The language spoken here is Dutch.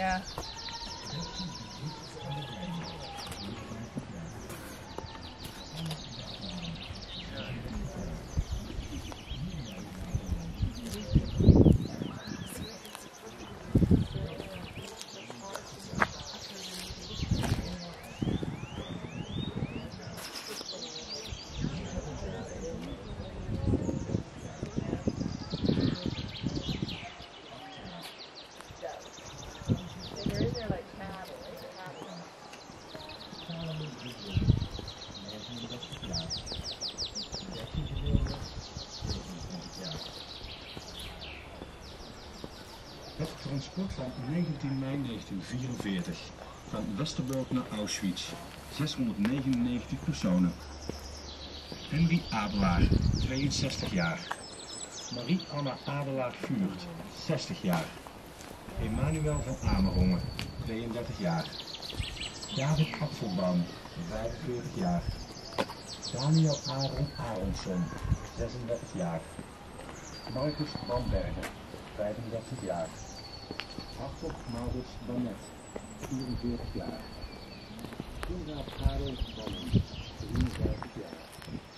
Yeah. Het transport van 19 mei 1944 van Westerbork naar Auschwitz. 699 personen. Henry Adelaar, 62 jaar. Marie-Anna Adelaar Vuurt, 60 jaar. Emmanuel van Amerongen, 32 jaar. David Apfelbaum, 45 jaar. Daniel Aaron Aronsson, 36 jaar. Marcus Bamberger, 35 jaar. Hartog Maurits Banet, 44 jaar. Conrad Karel Ballen, 53 jaar.